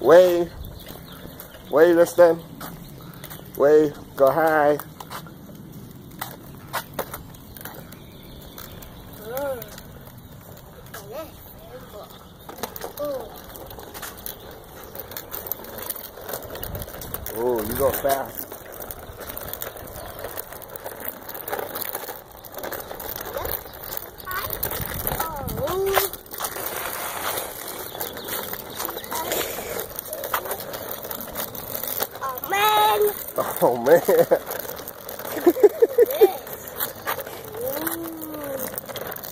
Wave. Wave, Liston. Wave. Go high. Oh, you go fast. Oh man.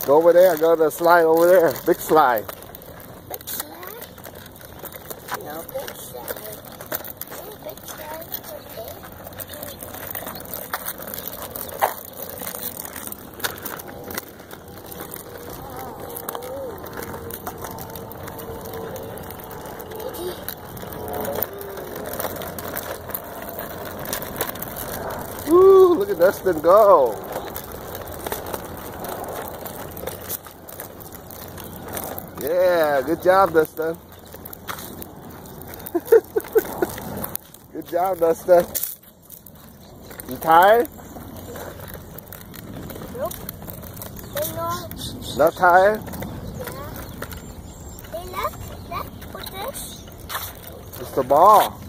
Go over there, go to the slide over there. Big slide. Big slide? No big slide. Woo, look at Dustin go. Yeah, good job, Dustin. good job, Dustin. You tired? Nope. Not. Tired? Yeah. Left. Left. What's this? It's the ball.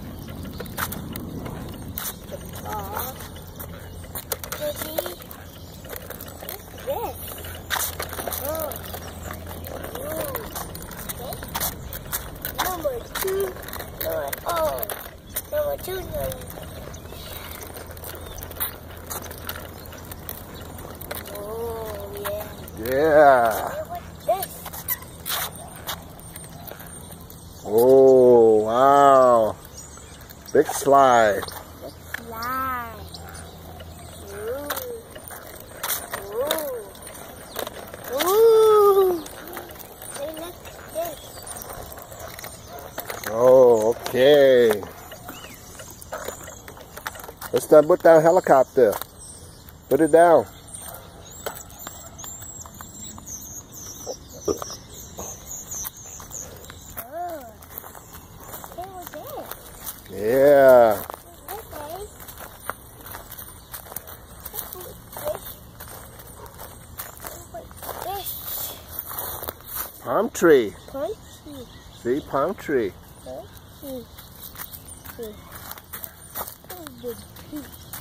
Aw. Baby. What's this? Oh. Ooh. Okay. Number two. Number, oh. Number two. Oh, yeah. Yeah. Oh, wow. Big. Slide. Ooh. Ooh. Ooh. Hey, look at this. Oh, okay. Let's done put down helicopter. Put it down. Oh. Yeah. Okay. This. Palm tree. See, palm tree. Oh, the peach. Oh,